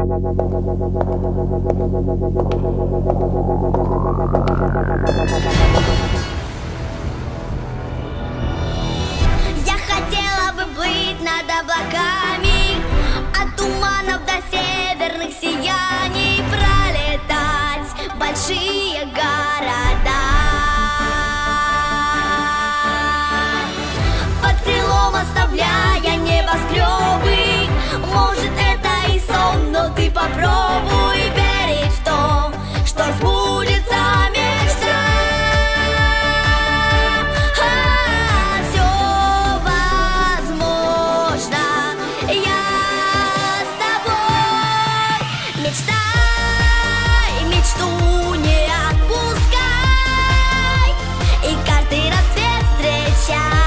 Я хотела бы быть над облаками От туманов до северных сияний Пролетать. Большие горы Yeah.